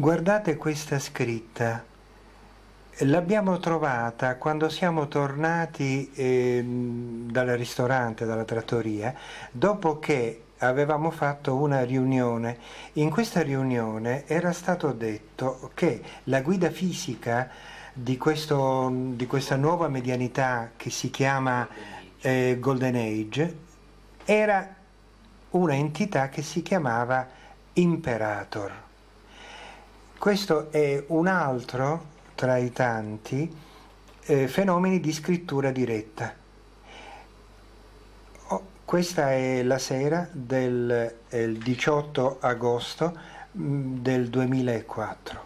Guardate questa scritta. L'abbiamo trovata quando siamo tornati eh, dal ristorante, dalla trattoria, dopo che avevamo fatto una riunione. In questa riunione era stato detto che la guida fisica di, questo, di questa nuova medianità che si chiama eh, Golden Age era una entità che si chiamava Imperator. Questo è un altro tra i tanti eh, fenomeni di scrittura diretta. Oh, questa è la sera del eh, 18 agosto mh, mm, del 2004.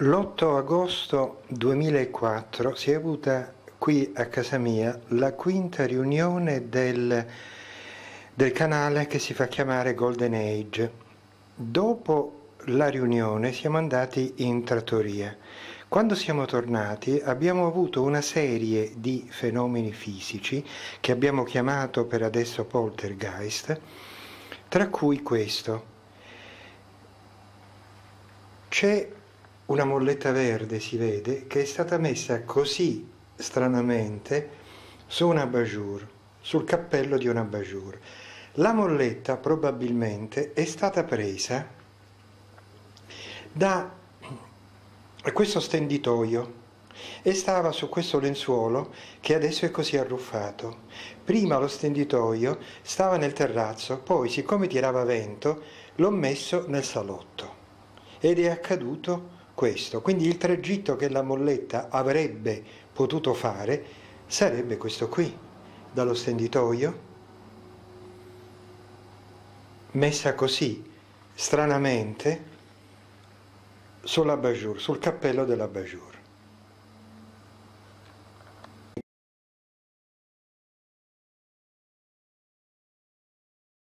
L'8 agosto 2004 si è avuta qui a casa mia la quinta riunione del, del canale che si fa chiamare Golden Age. Dopo la riunione siamo andati in trattoria. Quando siamo tornati abbiamo avuto una serie di fenomeni fisici che abbiamo chiamato per adesso poltergeist, tra cui questo. C'è una molletta verde, si vede, che è stata messa così stranamente su un abajour, sul cappello di un abajour. La molletta probabilmente è stata presa da questo stenditoio e stava su questo lenzuolo che adesso è così arruffato. Prima lo stenditoio stava nel terrazzo, poi siccome tirava vento l'ho messo nel salotto ed è accaduto questo. Quindi il tragitto che la molletta avrebbe potuto fare sarebbe questo qui, dallo stenditoio, messa così, stranamente, sull'abajour, sul cappello dell'abajour.